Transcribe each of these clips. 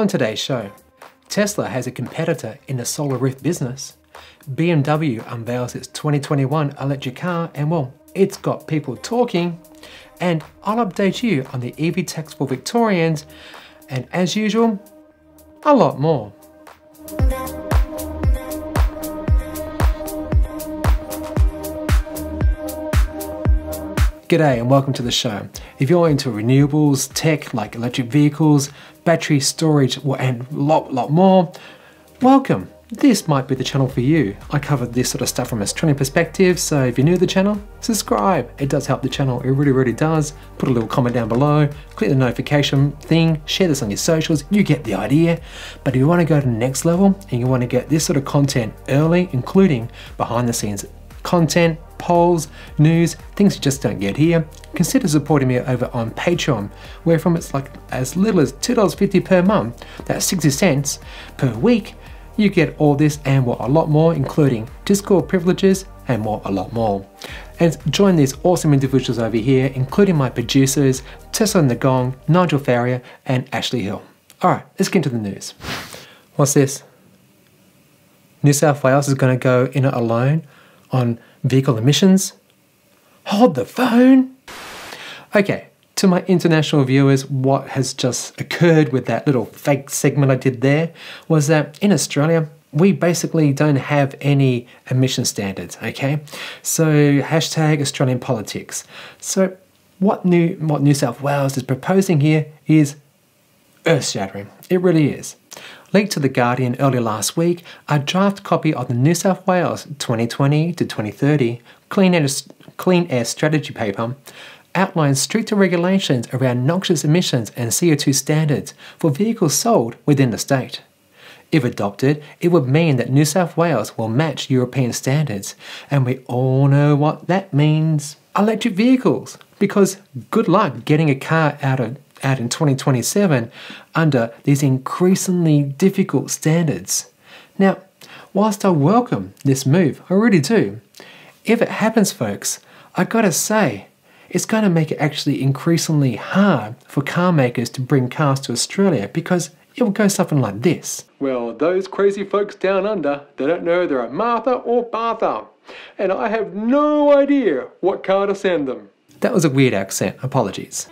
On today's show, Tesla has a competitor in the solar roof business. BMW unveils its 2021 electric car, and well, it's got people talking. And I'll update you on the EV tax for Victorians, and as usual, a lot more. G'day and welcome to the show. If you're into renewables, tech like electric vehicles, battery storage, and a lot, lot more, welcome. This might be the channel for you. I cover this sort of stuff from a Australian perspective, so if you're new to the channel, subscribe. It does help the channel, it really, really does. Put a little comment down below, click the notification thing, share this on your socials, you get the idea. But if you want to go to the next level and you want to get this sort of content early, including behind the scenes content, polls, news, things you just don't get here, consider supporting me over on Patreon, where from it's like as little as $2.50 per month, that's 60 cents per week, you get all this and what a lot more, including Discord privileges and more a lot more. And join these awesome individuals over here, including my producers, Tessa Nagong, Nigel Farrier, and Ashley Hill. Alright, let's get into the news. What's this? New South Wales is going to go in it alone on vehicle emissions? Hold the phone! Okay, to my international viewers, what has just occurred with that little fake segment I did there was that in Australia, we basically don't have any emission standards, okay? So hashtag Australian politics. So what New, what New South Wales is proposing here is earth shattering. It really is. Leaked to The Guardian earlier last week, a draft copy of the New South Wales 2020 to 2030 Clean Air, Clean Air Strategy paper outlines stricter regulations around noxious emissions and CO2 standards for vehicles sold within the state. If adopted, it would mean that New South Wales will match European standards, and we all know what that means. Electric vehicles, because good luck getting a car out of out in 2027 under these increasingly difficult standards. Now, whilst I welcome this move, I really do, if it happens, folks, I gotta say, it's going to make it actually increasingly hard for car makers to bring cars to Australia because it will go something like this. Well, those crazy folks down under, they don't know they're a Martha or Bartha, and I have no idea what car to send them. That was a weird accent, apologies.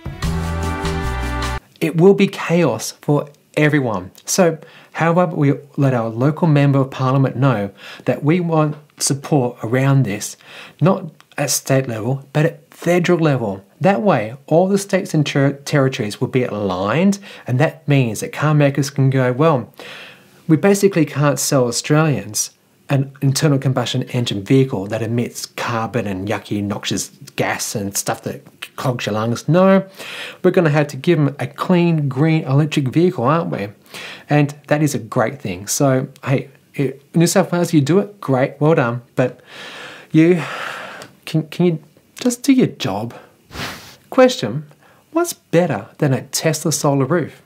It will be chaos for everyone. So, how about we let our local member of parliament know that we want support around this, not at state level, but at federal level. That way, all the states and ter- territories will be aligned, and that means that car makers can go, well, we basically can't sell Australians an internal combustion engine vehicle that emits carbon and yucky, noxious gas and stuff that clogs your lungs. No, we're going to have to give them a clean, green electric vehicle, aren't we? And that is a great thing. So, hey, New South Wales, you do it, great, well done. But you, can, can you just do your job? Question What's better than a Tesla solar roof?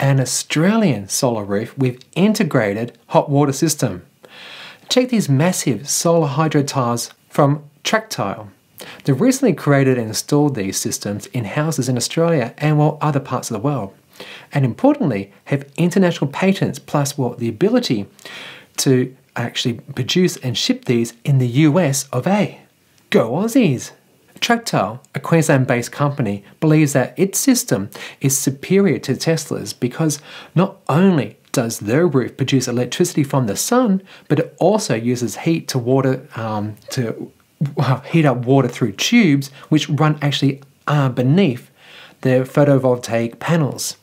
An Australian solar roof with integrated hot water system. Check these massive solar hydro tiles from Tractile. They've recently created and installed these systems in houses in Australia and well other parts of the world. And importantly, have international patents plus well the ability to actually produce and ship these in the US of A. Go Aussies! Tractile, a Queensland based company, believes that its system is superior to Tesla's because not only does their roof produce electricity from the sun, but it also uses heat to water um, to heat up water through tubes which run actually uh, beneath the photovoltaic panels.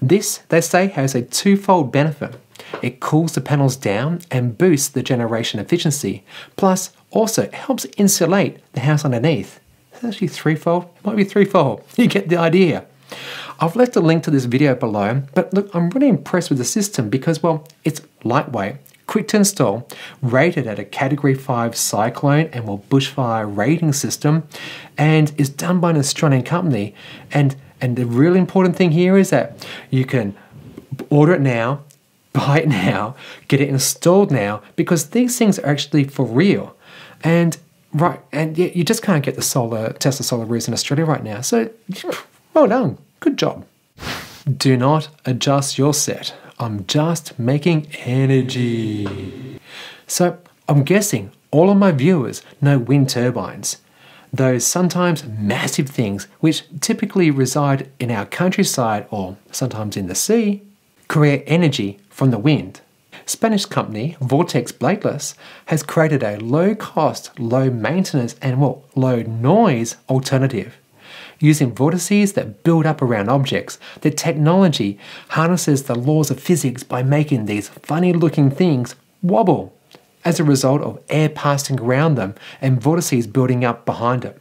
This, they say, has a twofold benefit. It cools the panels down and boosts the generation efficiency, plus also helps insulate the house underneath. It's actually threefold. It might be threefold. You get the idea. I've left a link to this video below, but look, I'm really impressed with the system because, well, it's lightweight, quick to install, rated at a Category 5 cyclone and well bushfire rating system, and is done by an Australian company. And and the really important thing here is that you can order it now, buy it now, get it installed now, because these things are actually for real. And right, and yeah, you just can't get the solar Tesla solar roofs in Australia right now. So well done. Good job. Do not adjust your set. I'm just making energy. So I'm guessing all of my viewers know wind turbines. Those sometimes massive things which typically reside in our countryside or sometimes in the sea create energy from the wind. Spanish company Vortex Bladeless has created a low cost, low maintenance, and well, low noise alternative. Using vortices that build up around objects, the technology harnesses the laws of physics by making these funny looking things wobble as a result of air passing around them and vortices building up behind it.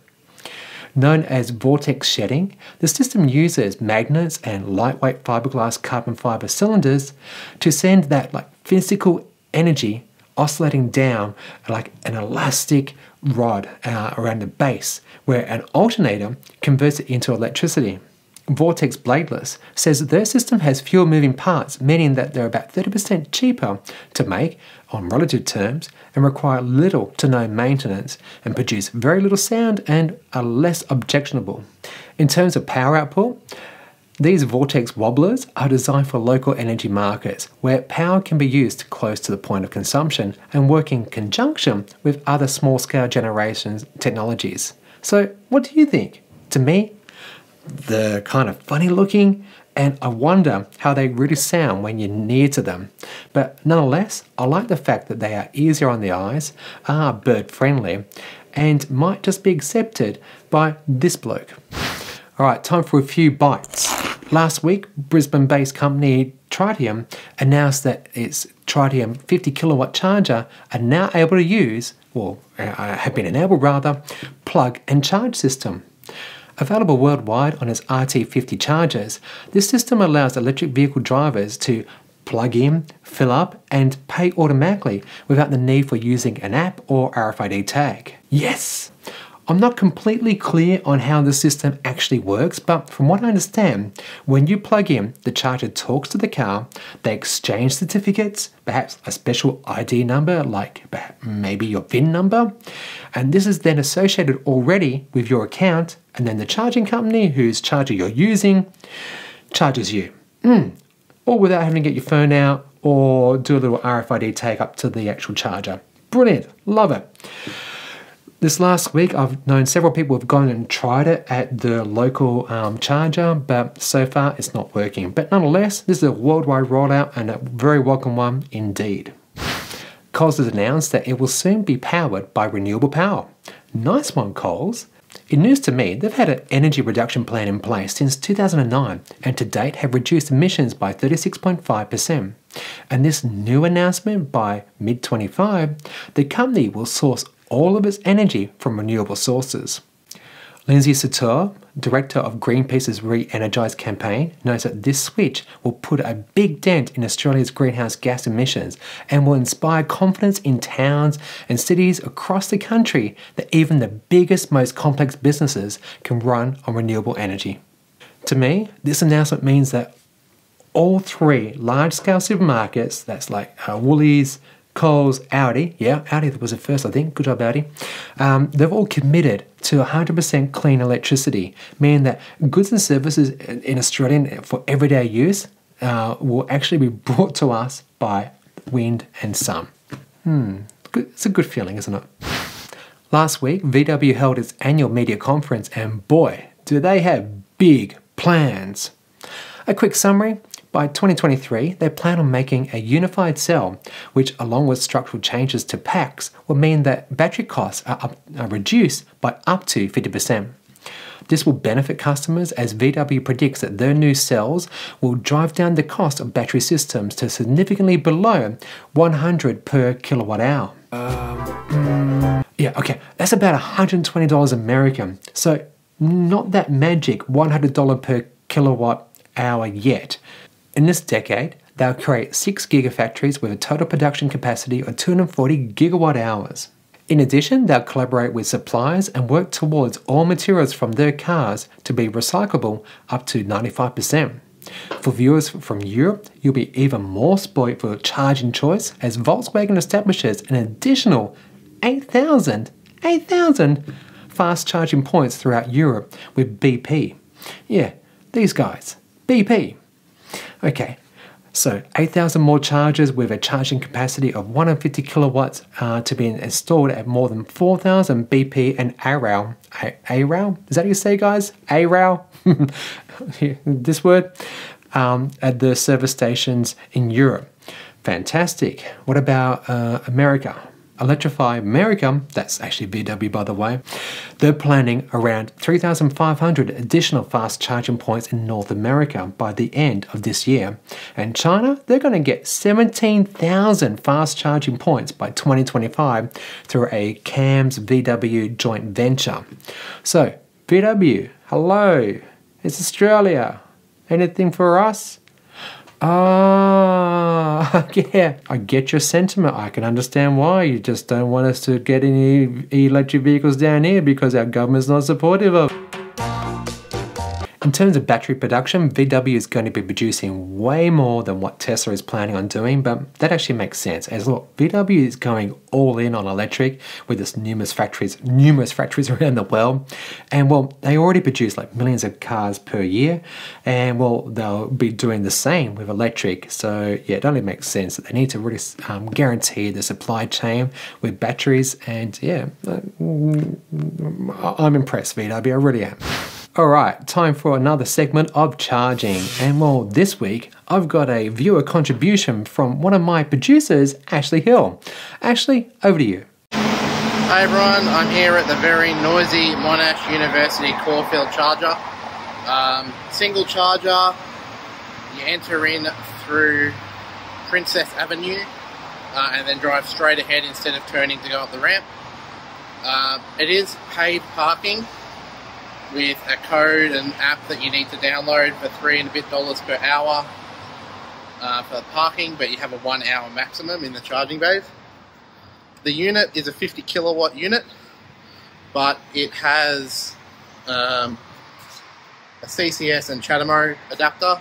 Known as vortex shedding, the system uses magnets and lightweight fiberglass carbon fiber cylinders to send that like physical energy oscillating down like an elastic rod uh, around the base, where an alternator converts it into electricity. Vortex Bladeless says their system has fewer moving parts, meaning that they're about 30% cheaper to make on relative terms and require little to no maintenance and produce very little sound and are less objectionable. In terms of power output, these vortex wobblers are designed for local energy markets where power can be used close to the point of consumption and work in conjunction with other small scale generation technologies. So, what do you think? To me, they're kind of funny looking, and I wonder how they really sound when you're near to them. But nonetheless, I like the fact that they are easier on the eyes, are bird friendly, and might just be accepted by this bloke. Alright, time for a few bites. Last week, Brisbane based company Tritium announced that its Tritium 50 kilowatt charger are now able to use, or uh, have been enabled rather, plug and charge system. Available worldwide on its RT50 chargers, this system allows electric vehicle drivers to plug in, fill up, and pay automatically without the need for using an app or RFID tag. Yes! I'm not completely clear on how the system actually works, but from what I understand, when you plug in, the charger talks to the car, they exchange certificates, perhaps a special ID number like maybe your VIN number, and this is then associated already with your account, and then the charging company whose charger you're using charges you. Mm. Or without having to get your phone out or do a little RFID take up to the actual charger. Brilliant, love it. This last week, I've known several people have gone and tried it at the local um, charger, but so far it's not working. But nonetheless, this is a worldwide rollout and a very welcome one indeed. Coles has announced that it will soon be powered by renewable power. Nice one, Coles. In news to me, they've had an energy reduction plan in place since 2009 and to date have reduced emissions by 36.5%. And this new announcement by mid 25, the company will source all of its energy from renewable sources. Lindsay Soutar, director of Greenpeace's Re Energise campaign, knows that this switch will put a big dent in Australia's greenhouse gas emissions and will inspire confidence in towns and cities across the country that even the biggest, most complex businesses can run on renewable energy. To me, this announcement means that all three large scale supermarkets, that's like uh, Woolies, Coles, Aldi, yeah, Aldi was the first, I think. Good job, Aldi, Um, they've all committed to 100% clean electricity, meaning that goods and services in Australia for everyday use uh, will actually be brought to us by wind and sun. Hmm, it's a good feeling, isn't it? Last week, VW held its annual media conference, and boy, do they have big plans. A quick summary by 2023, they plan on making a unified cell, which, along with structural changes to packs, will mean that battery costs are, up, are reduced by up to 50%. This will benefit customers as VW predicts that their new cells will drive down the cost of battery systems to significantly below 100 per kilowatt hour. Um, yeah, okay, that's about $120 American. So, not that magic $100 per kilowatt hour yet. In this decade, they'll create 6 gigafactories with a total production capacity of 240 gigawatt hours. In addition, they'll collaborate with suppliers and work towards all materials from their cars to be recyclable up to 95%. For viewers from Europe, you'll be even more spoilt for charging choice as Volkswagen establishes an additional 8,000 8,000 fast charging points throughout Europe with BP. Yeah, these guys, BP. Okay, so 8,000 more chargers with a charging capacity of 150 kilowatts uh, to be installed at more than 4,000 BP and ARAL. ARAL? Is that how you say, guys? ARAL? this word? Um, at the service stations in Europe. Fantastic. What about uh, America? Electrify America, that's actually VW by the way, they're planning around 3,500 additional fast charging points in North America by the end of this year. And China, they're going to get 17,000 fast charging points by 2025 through a CAMS VW joint venture. So, VW, hello, it's Australia. Anything for us? Ah, yeah, I get your sentiment. I can understand why. You just don't want us to get any electric vehicles down here because our government's not supportive of in terms of battery production, VW is going to be producing way more than what Tesla is planning on doing, but that actually makes sense. As look, VW is going all in on electric with its numerous factories, numerous factories around the world, and well, they already produce like millions of cars per year, and well, they'll be doing the same with electric. So yeah, it only makes sense that they need to really um, guarantee the supply chain with batteries, and yeah, I'm impressed, VW. I really am. Alright, time for another segment of charging. And well, this week I've got a viewer contribution from one of my producers, Ashley Hill. Ashley, over to you. Hi everyone, I'm here at the very noisy Monash University Caulfield charger. Um, single charger, you enter in through Princes Avenue uh, and then drive straight ahead instead of turning to go up the ramp. Uh, it is paid parking, with a code and app that you need to download for three and a bit dollars per hour uh, for parking, but you have a one hour maximum in the charging bays. The unit is a 50 kilowatt unit, but it has um, a CCS and CHAdeMO adapter.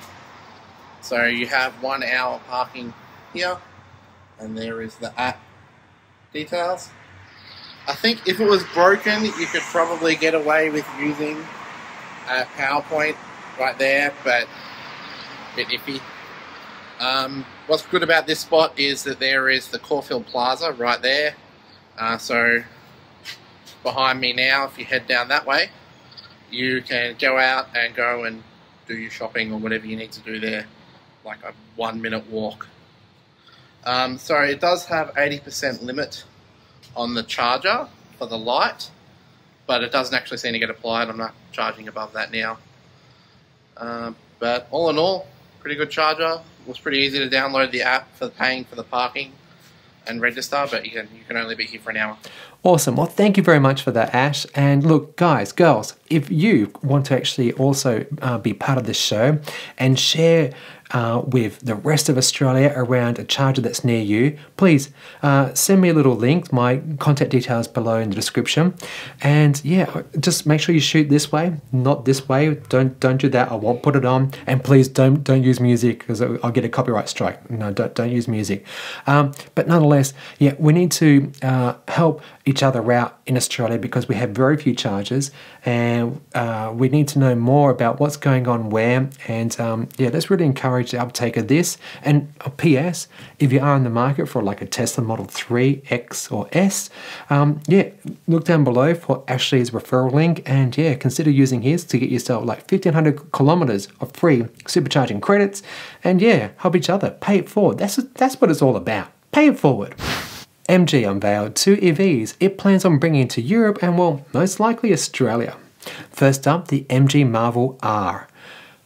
So you have one hour parking here, and there is the app details. I think if it was broken, you could probably get away with using a PowerPoint right there, but a bit iffy. Um, what's good about this spot is that there is the Caulfield Plaza right there. Uh, so behind me now, if you head down that way, you can go out and go and do your shopping or whatever you need to do there, like a one minute walk. Um, so it does have 80% limit on the charger for the light, but it doesn't actually seem to get applied. I'm not charging above that now. Um, but all in all, pretty good charger. It was pretty easy to download the app for paying for the parking and register, but you can, you can only be here for an hour. Awesome. Well, thank you very much for that, Ash. And look, guys, girls, if you want to actually also uh, be part of this show and share uh, with the rest of Australia around a charger that's near you, please uh, send me a little link. My contact details below in the description. And yeah, just make sure you shoot this way, not this way. Don't don't do that. I won't put it on. And please don't don't use music because I'll get a copyright strike. No, don't don't use music. Um, but nonetheless, yeah, we need to uh, help each other out in Australia because we have very few chargers, and uh, we need to know more about what's going on where. And um, yeah, let's really encourage the uptake of this. And a PS, if you are in the market for like a Tesla Model 3, X, or S, um, yeah, look down below for Ashley's referral link and yeah, consider using his to get yourself like 1500 kilometers of free supercharging credits. And yeah, help each other, pay it forward. That's, that's what it's all about. Pay it forward. MG unveiled two EVs it plans on bringing to Europe and, well, most likely Australia. First up, the MG Marvel R.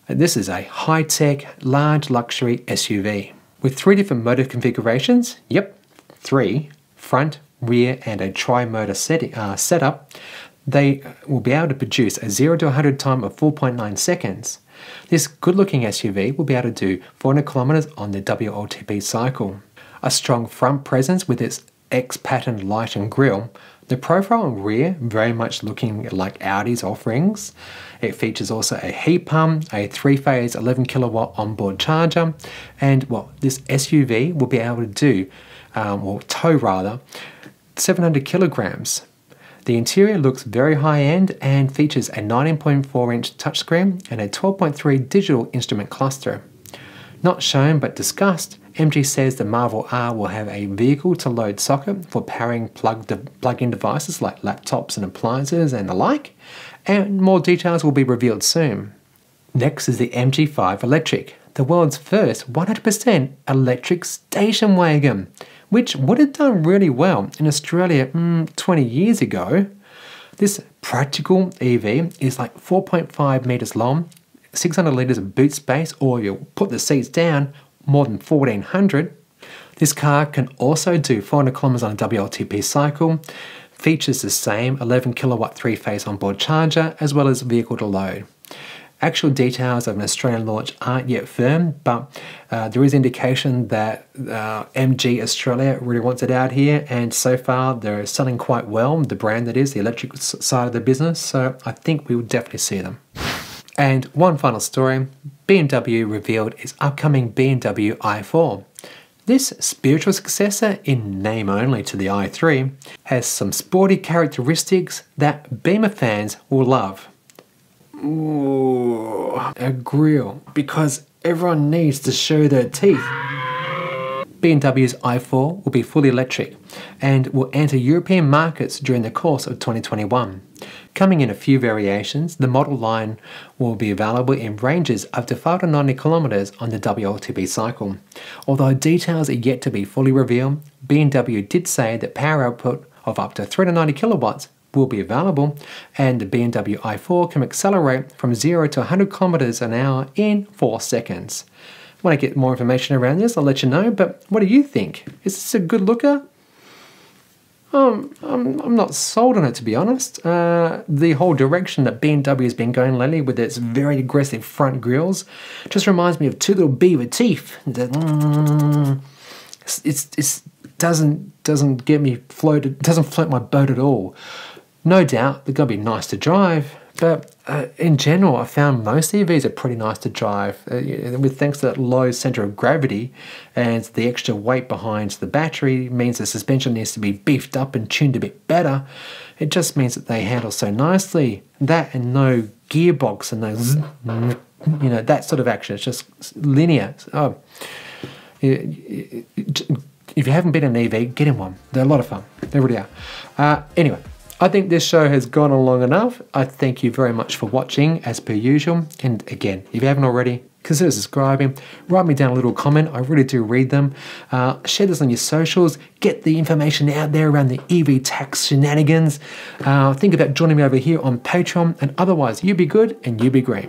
This is a high-tech, large luxury SUV with three different motor configurations. Yep, three, front, rear and a tri-motor set, uh, setup. They will be able to produce a 0 to 100 time of 4.9 seconds. This good-looking SUV will be able to do 400 kilometers on the WLTP cycle. A strong front presence with its X-patterned light and grille the profile and rear very much looking like Audi's offerings. It features also a heat pump, a three-phase 11 kilowatt onboard charger, and well, this SUV will be able to do, um, or tow rather, 700 kilograms. The interior looks very high end and features a 19.4 inch touchscreen and a 12.3 digital instrument cluster. Not shown but discussed, MG says the Marvel R will have a vehicle to load socket for powering plug-in devices like laptops and appliances and the like, and more details will be revealed soon. Next is the MG5 Electric, the world's first 100% electric station wagon, which would have done really well in Australia mm, 20 years ago. This practical EV is like 4.5 meters long, 600 litres of boot space, or you'll put the seats down, more than 1400. This car can also do 400 kilometers on a WLTP cycle, features the same 11 kilowatt three phase onboard charger, as well as vehicle to load. Actual details of an Australian launch aren't yet firm, but uh, there is indication that uh, MG Australia really wants it out here, and so far they're selling quite well, the brand that is, the electric side of the business, so I think we will definitely see them. And one final story BMW revealed its upcoming BMW i4. This spiritual successor, in name only to the i3, has some sporty characteristics that Beamer fans will love. Ooh, a grill, because everyone needs to show their teeth. BMW's i4 will be fully electric and will enter European markets during the course of 2021. Coming in a few variations, the model line will be available in ranges of up to 90 kilometers on the WLTP cycle. Although details are yet to be fully revealed, BMW did say that power output of up to 390 kilowatts will be available, and the BMW i4 can accelerate from 0 to 100 kilometers an hour in 4 seconds. When I get more information around this, I'll let you know, but what do you think? Is this a good looker? Um, I'm, I'm not sold on it to be honest. Uh, the whole direction that BMW has been going lately with its very aggressive front grills just reminds me of two little beaver teeth. Mm, it's, it's, it's doesn't doesn't get me floated doesn't float my boat at all. No doubt they're gonna be nice to drive, but uh, in general, I found most EVs are pretty nice to drive. Uh, with thanks to that low center of gravity and the extra weight behind the battery means the suspension needs to be beefed up and tuned a bit better. It just means that they handle so nicely. That and no gearbox and no, you know, that sort of action. It's just linear. Oh, if you haven't been in an EV, get in one. They're a lot of fun. They really are. Uh, anyway, I think this show has gone on long enough. I thank you very much for watching as per usual. And again, if you haven't already, consider subscribing. Write me down a little comment. I really do read them. Uh, share this on your socials. Get the information out there around the EV tax shenanigans. Uh, think about joining me over here on Patreon. And otherwise, you be good and you be great.